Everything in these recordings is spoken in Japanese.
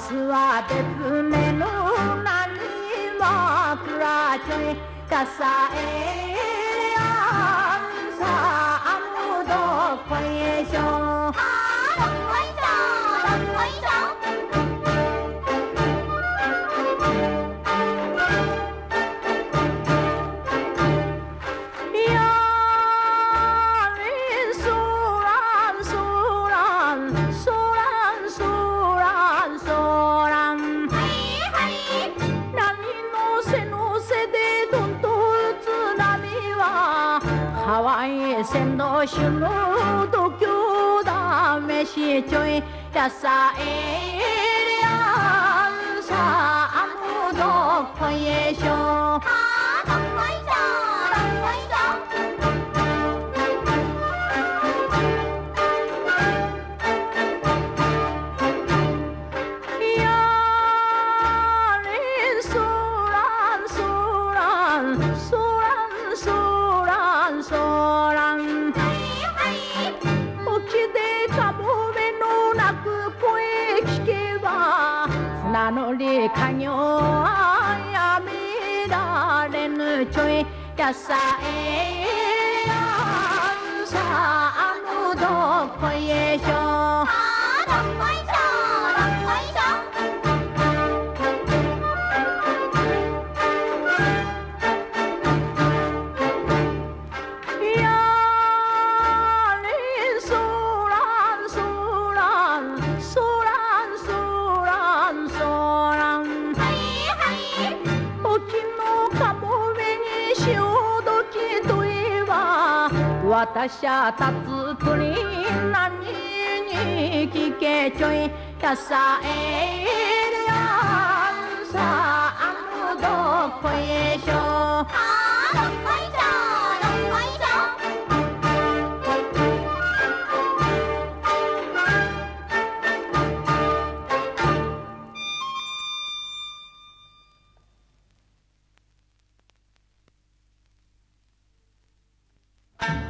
明日は別ねの何枕ちょいかさえやワイ船頭主の度胸だめしちょいやさえりゃ船乗り家業はやめられぬちょいやさえや私は立つ鳥何に聞けちょい。やさえりゃさあむどこへしょあ「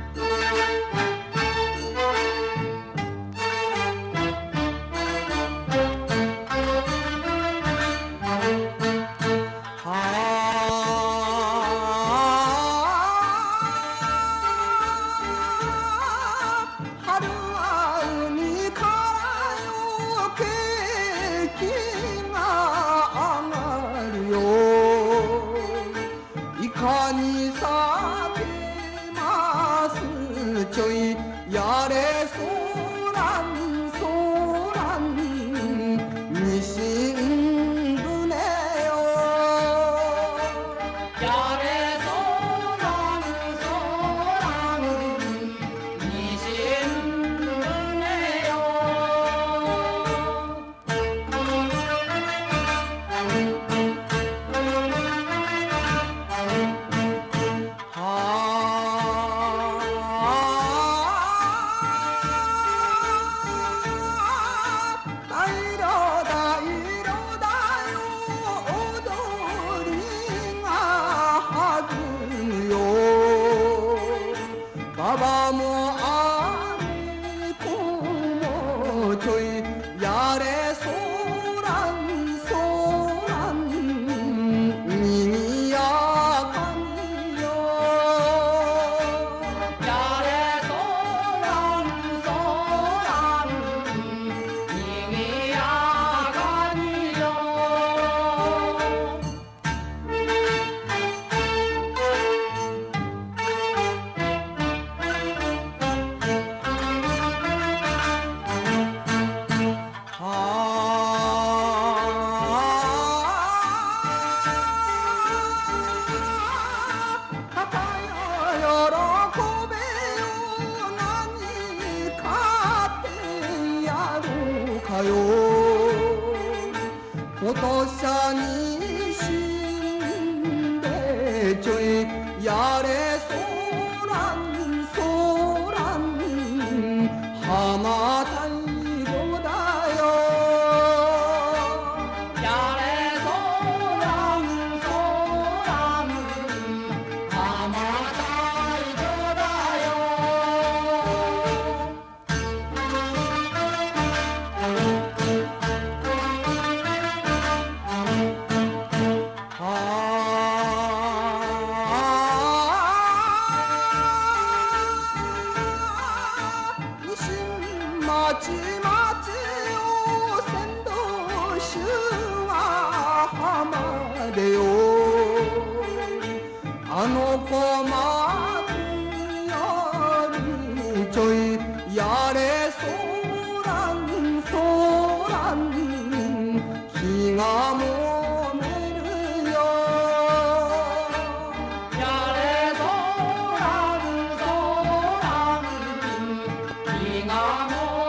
可以。でよあの子まるよりちょいやれそらんそらん気がも I'm amor.